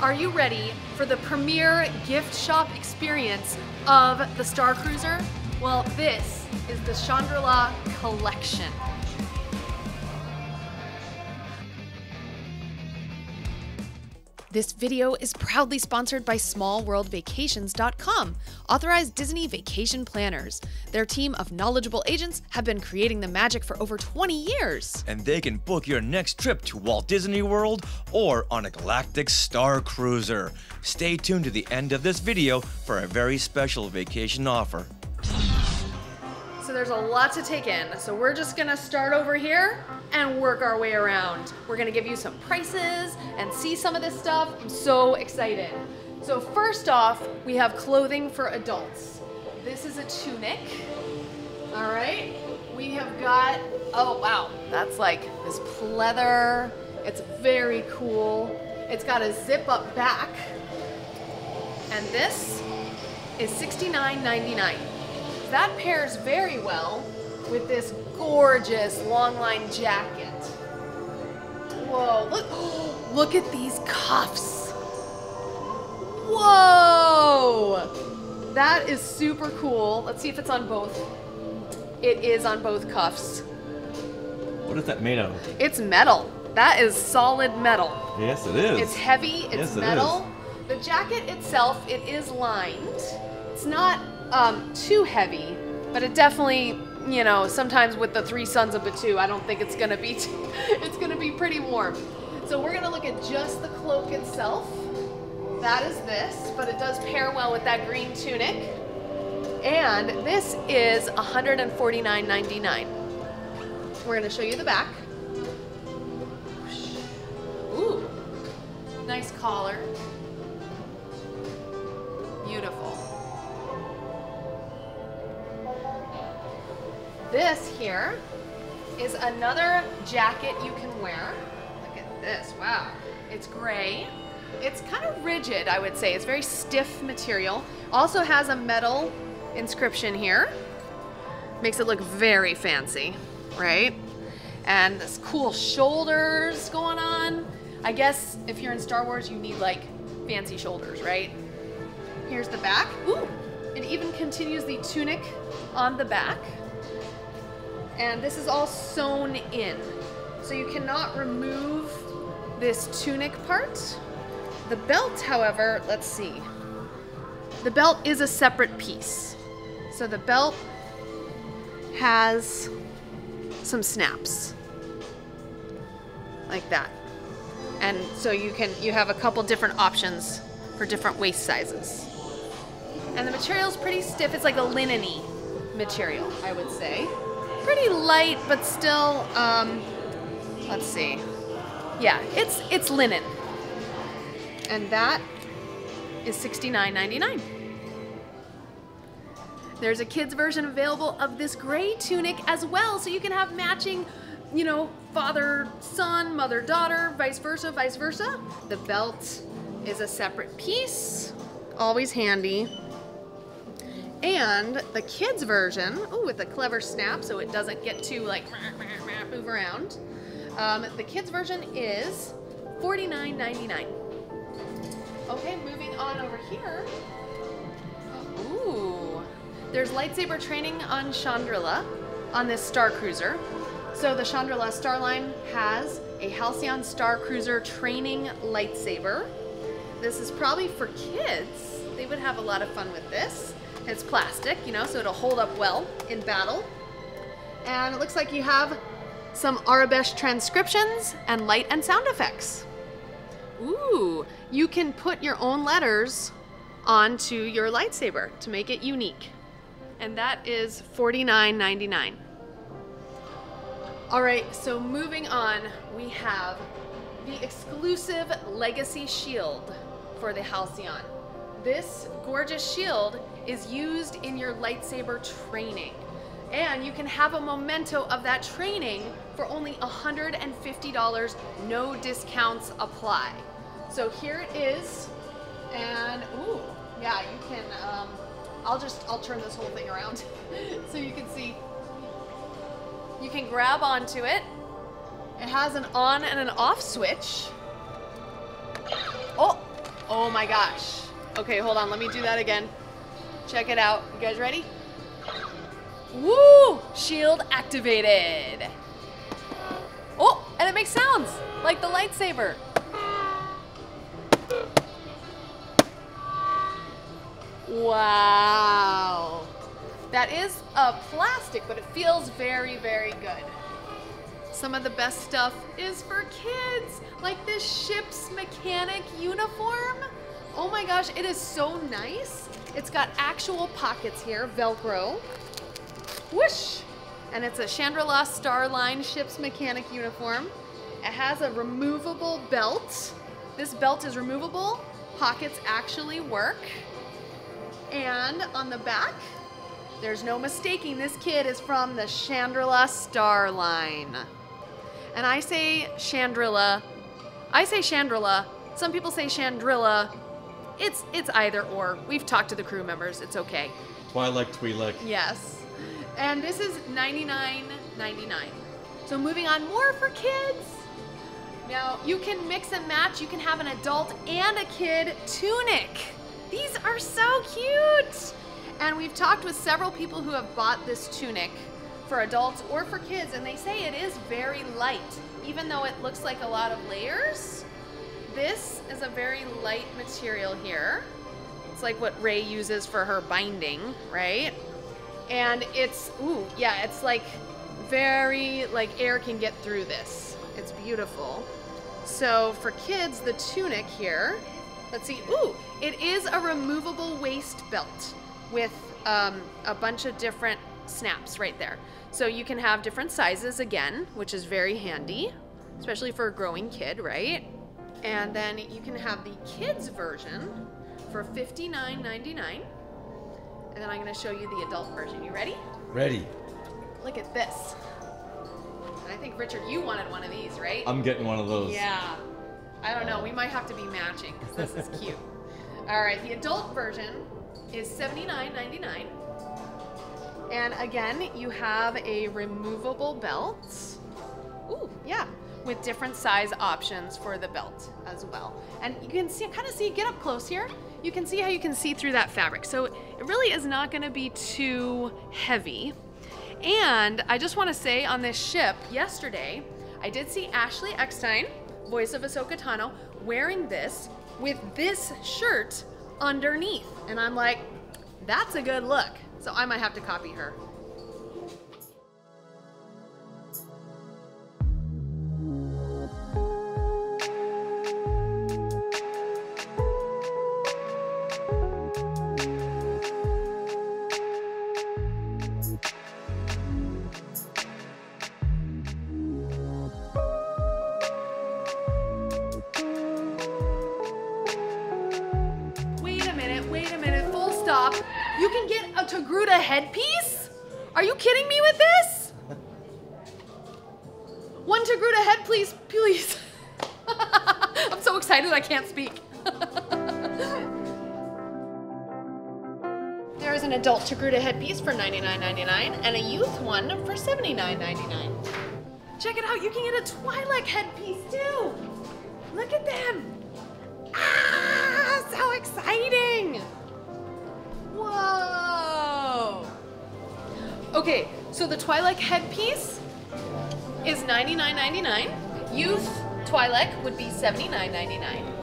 Are you ready for the premier gift shop experience of the Star Cruiser? Well, this is the Chandrila Collection. This video is proudly sponsored by SmallWorldVacations.com, authorized Disney vacation planners. Their team of knowledgeable agents have been creating the magic for over 20 years. And they can book your next trip to Walt Disney World or on a Galactic Star Cruiser. Stay tuned to the end of this video for a very special vacation offer. So there's a lot to take in. So we're just gonna start over here and work our way around. We're gonna give you some prices and see some of this stuff. I'm so excited. So first off, we have clothing for adults. This is a tunic. All right. We have got, oh wow, that's like this pleather. It's very cool. It's got a zip up back. And this is $69.99. That pairs very well with this gorgeous long line jacket. Whoa, look, look at these cuffs. Whoa! That is super cool. Let's see if it's on both. It is on both cuffs. What is that made of? It's metal. That is solid metal. Yes, it is. It's heavy, it's Yes, it metal. The jacket itself, it is lined. It's not um, too heavy, but it definitely, you know, sometimes with the three suns of Batuu, I don't think it's gonna be, too, it's gonna be pretty warm. So we're gonna look at just the cloak itself. That is this, but it does pair well with that green tunic. And this is $149.99. We're gonna show you the back. Ooh, nice collar. Beautiful. This here is another jacket you can wear. Look at this, wow. It's gray. It's kind of rigid, I would say. It's very stiff material. Also has a metal inscription here. Makes it look very fancy, right? And this cool shoulders going on. I guess if you're in Star Wars, you need like fancy shoulders, right? Here's the back. Ooh, it even continues the tunic on the back. And this is all sewn in. So you cannot remove this tunic part. The belt, however, let's see. The belt is a separate piece. So the belt has some snaps like that. And so you can you have a couple different options for different waist sizes. And the material's pretty stiff. It's like a linen-y material, I would say. Pretty light, but still, um, let's see. Yeah, it's it's linen. And that is $69.99. There's a kids version available of this gray tunic as well, so you can have matching, you know, father, son, mother, daughter, vice versa, vice versa. The belt is a separate piece, always handy. And the kids version, oh, with a clever snap so it doesn't get too like move around. Um, the kids version is $49.99. Okay, moving on over here. Ooh, there's lightsaber training on Chandrila on this Star Cruiser. So the Chandrila Starline has a Halcyon Star Cruiser training lightsaber. This is probably for kids. They would have a lot of fun with this. It's plastic, you know, so it'll hold up well in battle. And it looks like you have some Aurebesh transcriptions and light and sound effects. Ooh, you can put your own letters onto your lightsaber to make it unique. And that is $49.99. All right, so moving on, we have the exclusive Legacy Shield for the Halcyon. This gorgeous shield is used in your lightsaber training. And you can have a memento of that training for only $150, no discounts apply. So here it is, and ooh, yeah, you can, um, I'll just, I'll turn this whole thing around so you can see. You can grab onto it. It has an on and an off switch. Oh, Oh my gosh. Okay, hold on. Let me do that again. Check it out. You guys ready? Woo! Shield activated. Oh, and it makes sounds like the lightsaber. Wow. That is a plastic, but it feels very, very good. Some of the best stuff is for kids, like this ship's mechanic uniform. Oh my gosh, it is so nice. It's got actual pockets here, Velcro. Whoosh! And it's a Chandrila Starline ship's mechanic uniform. It has a removable belt. This belt is removable. Pockets actually work. And on the back, there's no mistaking this kid is from the Chandrila Star Line. And I say Chandrila. I say Chandrila. Some people say Chandrilla. It's it's either or. We've talked to the crew members. It's okay. Twi'lek, Twi'lek. Yes. And this is $99.99. So moving on, more for kids. Now you can mix and match. You can have an adult and a kid tunic. These are so cute. And we've talked with several people who have bought this tunic for adults or for kids, and they say it is very light. Even though it looks like a lot of layers, this is a very light material here. It's like what Rey uses for her binding, right? And it's, ooh, yeah, it's like very, like air can get through this. It's beautiful. So for kids, the tunic here, let's see, ooh, it is a removable waist belt with um, a bunch of different snaps right there. So you can have different sizes again, which is very handy, especially for a growing kid, right? And then you can have the kids version for $59.99. And then I'm gonna show you the adult version. You ready? Ready. Look at this. And I think Richard, you wanted one of these, right? I'm getting one of those. Yeah. I don't know. We might have to be matching because this is cute. All right, the adult version is $79.99. And again, you have a removable belt. Ooh, yeah, with different size options for the belt as well. And you can see, kind of see, get up close here. You can see how you can see through that fabric. So it really is not gonna be too heavy. And I just wanna say on this ship yesterday, I did see Ashley Eckstein, voice of Ahsoka Tano, wearing this with this shirt underneath. And I'm like, that's a good look. So I might have to copy her. And a youth one for $79.99. Check it out, you can get a Twi'lek headpiece too. Look at them. Ah, so exciting! Whoa! Okay, so the Twi'lek headpiece is $99.99. Youth Twi'lek would be $79.99.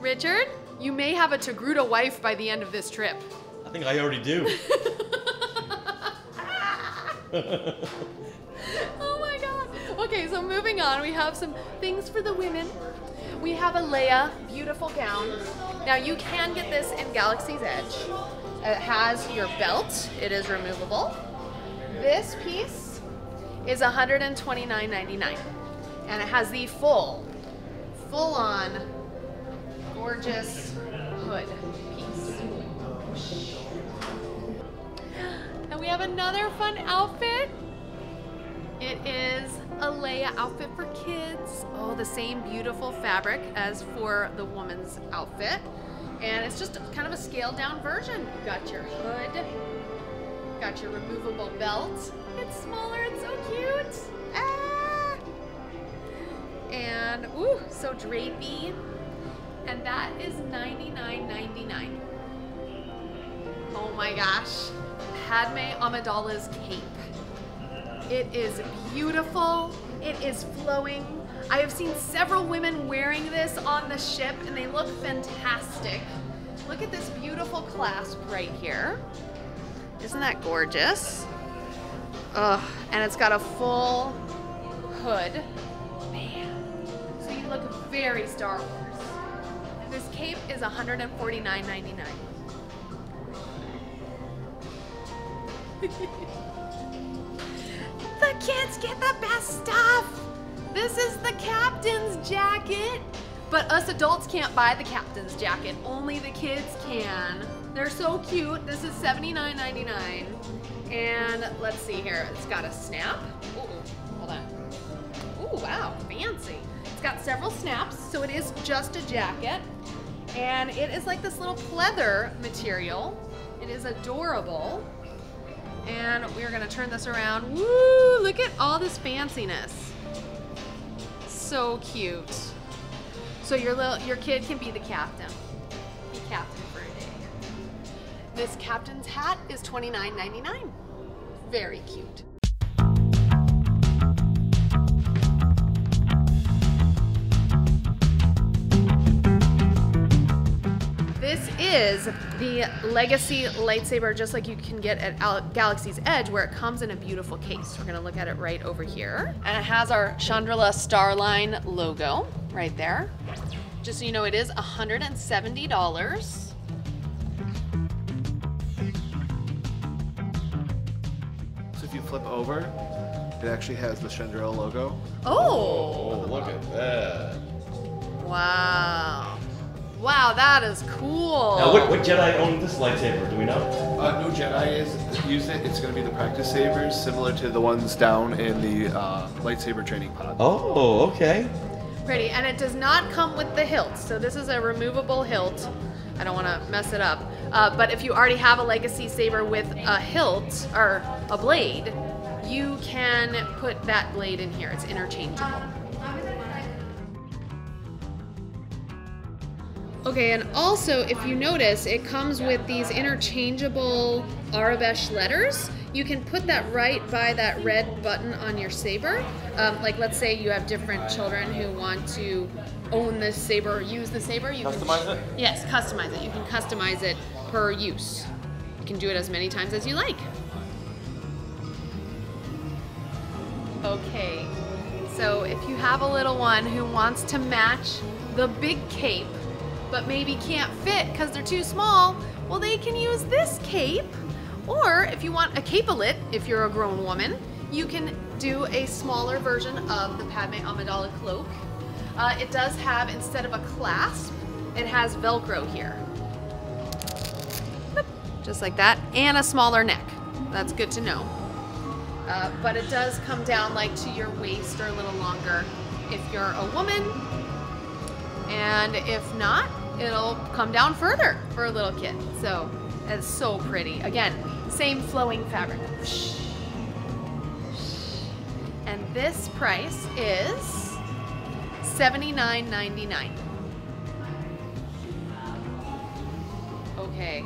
Richard, you may have a Togruta wife by the end of this trip. I think I already do. Oh my god. Okay, so moving on, we have some things for the women. We have a Leia beautiful gown. Now you can get this in Galaxy's Edge. It has your belt, it is removable. This piece is $129.99 and it has the full, full on gorgeous hood piece. And we have another fun outfit. It is a Leia outfit for kids. Oh, the same beautiful fabric as for the woman's outfit. And it's just kind of a scaled down version. You've got your hood, got your removable belt. It's smaller, it's so cute. Ah! And ooh, so drapey. And that is $99.99. Oh my gosh. Padme Amidala's cape. It is beautiful. It is flowing. I have seen several women wearing this on the ship and they look fantastic. Look at this beautiful clasp right here. Isn't that gorgeous? Ugh, and it's got a full hood. Man. So you look very Star Wars. This cape is $149.99. the kids get the best stuff. This is the captain's jacket. But us adults can't buy the captain's jacket. Only the kids can. They're so cute. This is $79.99. And let's see here. It's got a snap. Ooh, hold on. Ooh, wow, fancy. It's got several snaps, so it is just a jacket. And it is like this little pleather material. It is adorable. And we're gonna turn this around. Woo, look at all this fanciness. So cute. So your little your kid can be the captain. Be captain for a day. This captain's hat is $29.99. Very cute. Is the Legacy lightsaber, just like you can get at Al- Galaxy's Edge, where it comes in a beautiful case. We're gonna look at it right over here. And it has our Chandrila Starline logo right there. Just so you know, it is $170. So if you flip over, it actually has the Chandrila logo. Oh, Oh, look at that. wow. Wow, that is cool. Now, what, what Jedi owned this lightsaber? Do we know? Uh, no Jedi is use it. It's going to be the practice sabers, similar to the ones down in the uh, lightsaber training pod. Oh, okay. Pretty, and it does not come with the hilt. So this is a removable hilt. I don't want to mess it up. Uh, but if you already have a legacy saber with a hilt or a blade, you can put that blade in here. It's interchangeable. Okay, and also if you notice, it comes with these interchangeable Aurebesh letters. You can put that right by that red button on your saber. Um, like, let's say you have different children who want to own this saber or use the saber. You Customize can, it? Yes, customize it. You can customize it per use. You can do it as many times as you like. Okay, so if you have a little one who wants to match the big cape, but maybe can't fit because they're too small, well, they can use this cape. Or if you want a capelet, if you're a grown woman, you can do a smaller version of the Padme Amidala cloak. Uh, it does have, instead of a clasp, it has Velcro here. Just like that, and a smaller neck. That's good to know. Uh, but it does come down like to your waist or a little longer if you're a woman. And if not, it'll come down further for a little kid. So it's so pretty. Again, same flowing fabric. And this price is $79.99. Okay,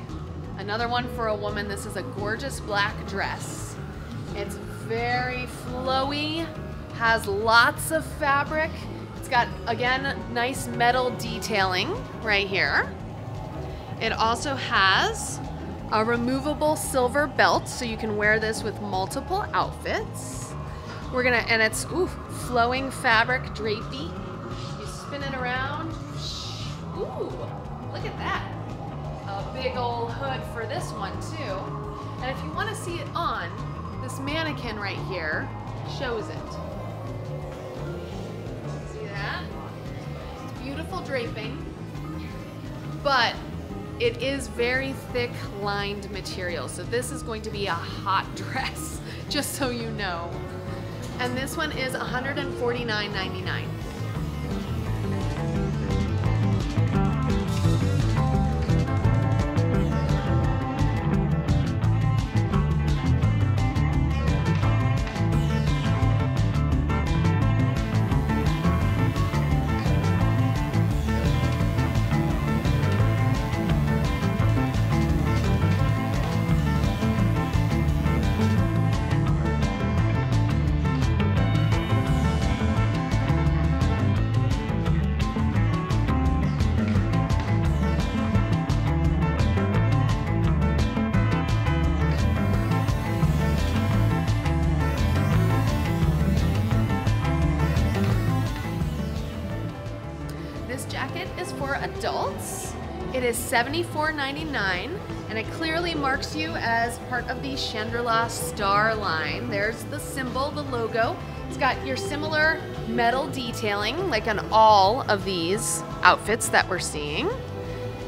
another one for a woman. This is a gorgeous black dress. It's very flowy, has lots of fabric. Got, again, nice metal detailing right here. It also has a removable silver belt, so you can wear this with multiple outfits. We're gonna, and it's, ooh, flowing fabric drapey. You spin it around. Ooh, look at that. A big old hood for this one too. And if you wanna see it on, this mannequin right here shows it. Beautiful draping, but it is very thick lined material. So this is going to be a hot dress, just so you know. And this one is $149.99. It is $74.99 and it clearly marks you as part of the Chandrila Star line. There's the symbol, the logo. It's got your similar metal detailing like on all of these outfits that we're seeing.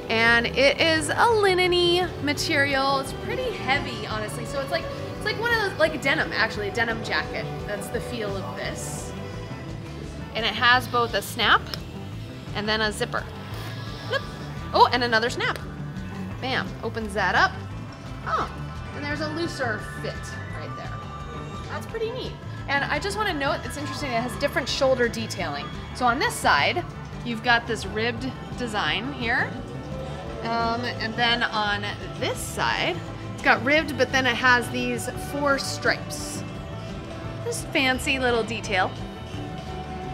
And it is a linen material. It's pretty heavy, honestly. So it's like it's like one of those like a denim, actually, a denim jacket. That's the feel of this. And it has both a snap and then a zipper. Oh, and another snap. Bam, opens that up. Oh, and there's a looser fit right there. That's pretty neat. And I just want to note, it's interesting, it has different shoulder detailing. So on this side, you've got this ribbed design here. Um, and then on this side, it's got ribbed, but then it has these four stripes. This fancy little detail.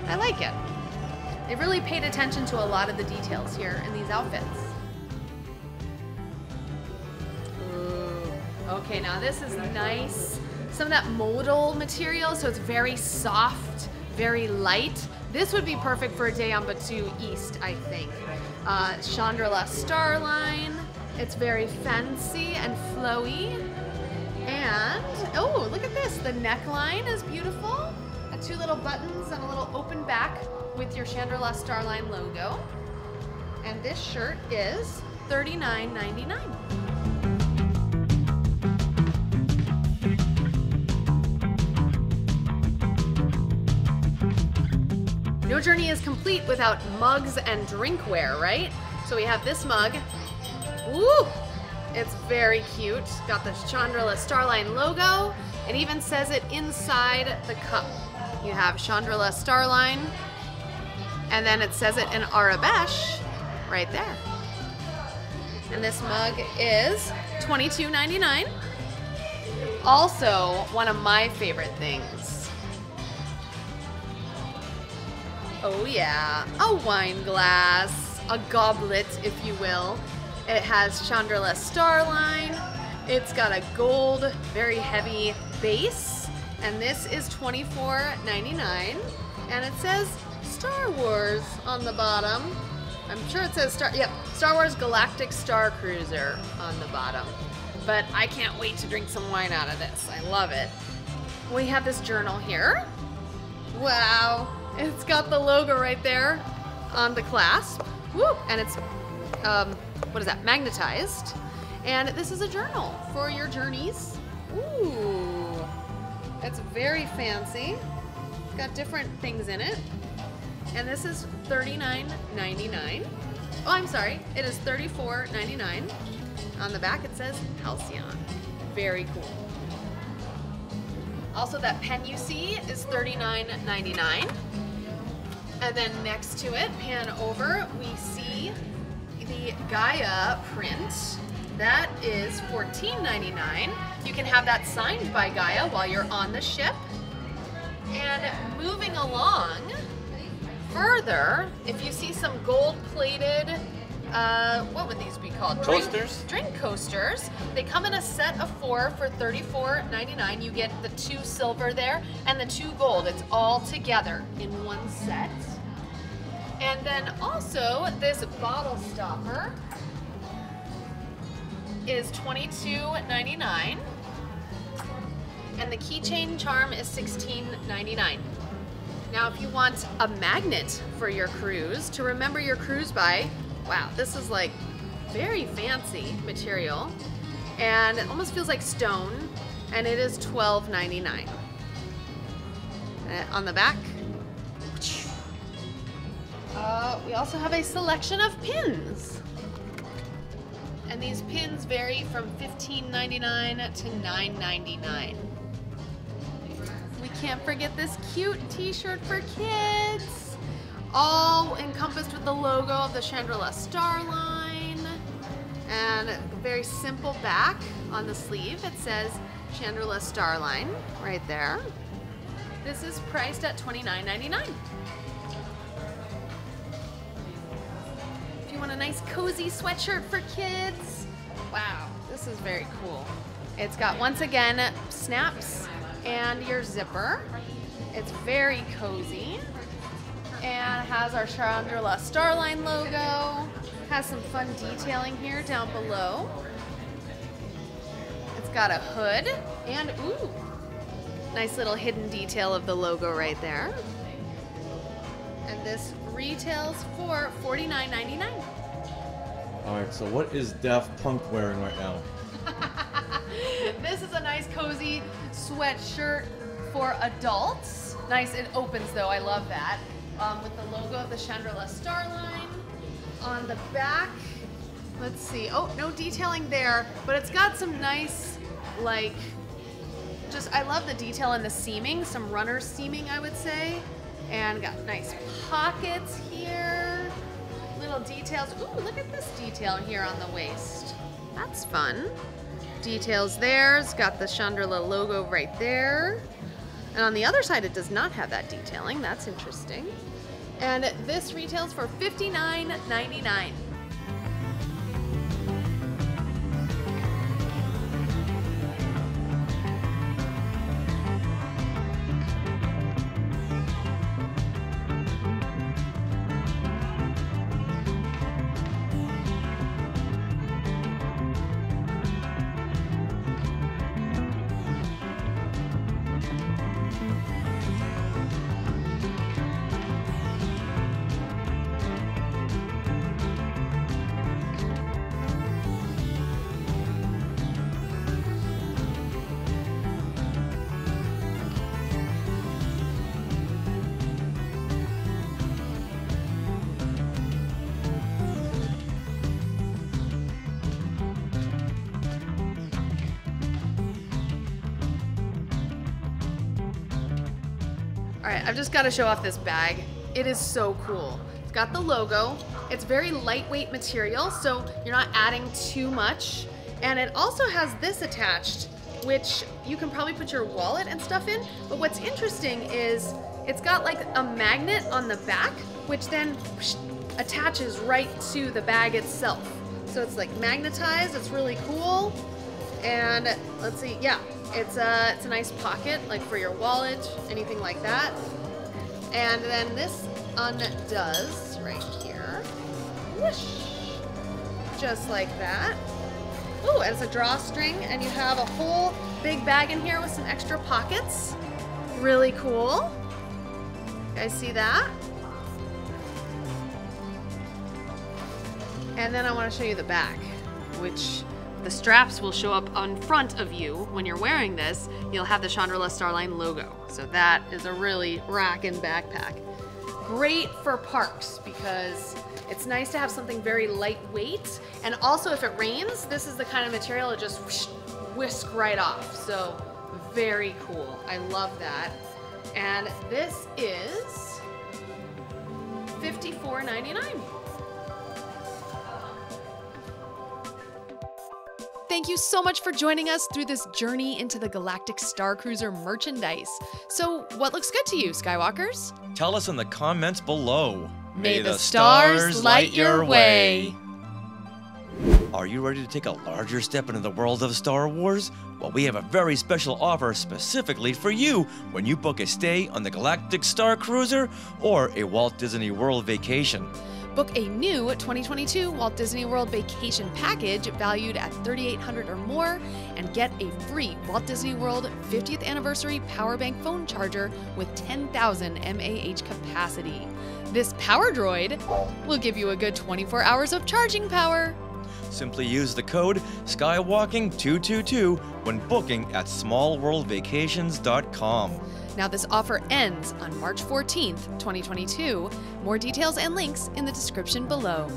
I like it. They've really paid attention to a lot of the details here in these outfits. Okay, now this is nice. Some of that modal material, so it's very soft, very light. This would be perfect for a day on Batuu East, I think. Uh, Chandrila Starline. It's very fancy and flowy. And, oh, look at this. The neckline is beautiful. Uh, two little buttons and a little open back with your Chandrila Starline logo. And this shirt is $39.99. No journey is complete without mugs and drinkware, right? So we have this mug. Woo! It's very cute. Got the Chandrila Starline logo. It even says it inside the cup. You have Chandrila Starline, and then it says it in Aurebesh right there. And this mug is $22.99. Also, one of my favorite things. Oh yeah, a wine glass, a goblet, if you will. It has Chandrila Starline. It's got a gold, very heavy base, and this is $24.99. And it says Star Wars on the bottom. I'm sure it says Star, yep, Star Wars Galactic Star Cruiser on the bottom. But I can't wait to drink some wine out of this. I love it. We have this journal here. Wow, it's got the logo right there on the clasp. Woo! And it's, um, what is that, magnetized. And this is a journal for your journeys. Ooh, it's very fancy. It's got different things in it. And this is $39.99. Oh, I'm sorry. It is $34.99. On the back it says Halcyon. Very cool. Also, that pen you see is $39.99. And then next to it, pan over, we see the Gaya print. That is $14.99. You can have that signed by Gaya while you're on the ship. And moving along further, if you see some gold-plated, uh, what would these be called? Drink- Coasters? Drink coasters. They come in a set of four for $34.99. You get the two silver there and the two gold. It's all together in one set. And then also this bottle stopper is $22.99. And the keychain charm is $16.99. Now, if you want a magnet for your cruise to remember your cruise by, wow, this is like very fancy material. And it almost feels like stone. And it is $12.99. Uh, on the back, uh, we also have a selection of pins. And these pins vary from $15.99 to $9.99. Can't forget this cute t-shirt for kids. All encompassed with the logo of the Chandrila Starline. And a very simple back on the sleeve. It says Chandrila Starline right there. This is priced at $29.99. If you want a nice cozy sweatshirt for kids, wow, this is very cool. It's got, once again, snaps and your zipper. It's very cozy. and has our Chandrila Starline logo. Has some fun detailing here down below. It's got a hood and ooh, nice little hidden detail of the logo right there. And this retails for $49.99. All right. So what is Daft Punk wearing right now? This is a nice cozy sweatshirt for adults. Nice, it opens though, I love that. Um, with the logo of the Chandrila Starline. On the back, let's see, oh, no detailing there, but it's got some nice, like, just, I love the detail in the seaming, some runner seaming, I would say. And got nice pockets here, little details. Ooh, look at this detail here on the waist. That's fun. Details there. It's got the Chandrila logo right there. And on the other side, it does not have that detailing. That's interesting. And this retails for $59.99. right, I've just got to show off this bag. It is so cool. It's got the logo. It's very lightweight material, so you're not adding too much. And it also has this attached, which you can probably put your wallet and stuff in. But what's interesting is it's got like a magnet on the back, which then attaches right to the bag itself. So it's like magnetized. It's really cool. And let's see, yeah, it's a it's a nice pocket like for your wallet, anything like that. And then this undoes right here. Whoosh. Just like that. Oh, and it's a drawstring, and you have a whole big bag in here with some extra pockets. Really cool. You guys see that? And then I want to show you the back, which the straps will show up on front of you when you're wearing this. You'll have the Chandrila Starline logo. So that is a really rockin' backpack. Great for parks because it's nice to have something very lightweight. And also if it rains, this is the kind of material it just whisk right off. So very cool. I love that. And this is $54.99. Thank you so much for joining us through this journey into the Galactic Star Cruiser merchandise. So, what looks good to you, Skywalkers? Tell us in the comments below. May the stars light your way. Are you ready to take a larger step into the world of Star Wars? Well, we have a very special offer specifically for you when you book a stay on the Galactic Star Cruiser or a Walt Disney World vacation. Book a new 2022 Walt Disney World vacation package valued at 3,800 or more and get a free Walt Disney World 50th anniversary power bank phone charger with 10,000 mAh capacity. This power droid will give you a good 24 hours of charging power. Simply use the code SKYWALKING222 when booking at smallworldvacations.com. Now, this offer ends on March 14th, 2022. More details and links in the description below.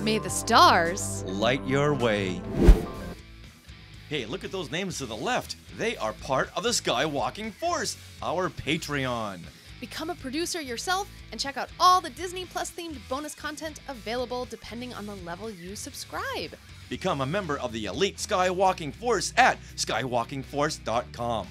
May the stars Light your way. Hey, look at those names to the left. They are part of the Skywalking Force, our Patreon. become a producer yourself and check out all the Disney Plus themed bonus content available depending on the level you subscribe. Become a member of the elite Skywalking Force at skywalkingforce.com.